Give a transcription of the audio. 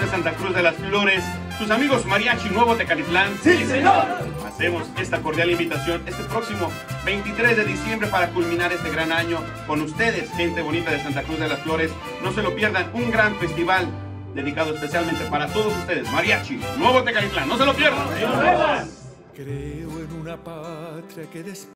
de Santa Cruz de las Flores, sus amigos Mariachi Nuevo Tecalitlán. ¡Sí, señor! Hacemos esta cordial invitación este próximo 23 de diciembre para culminar este gran año con ustedes, gente bonita de Santa Cruz de las Flores. No se lo pierdan, un gran festival dedicado especialmente para todos ustedes. Mariachi Nuevo Tecalitlán, no se lo pierdan. ¡Nos vemos! Creo en una patria que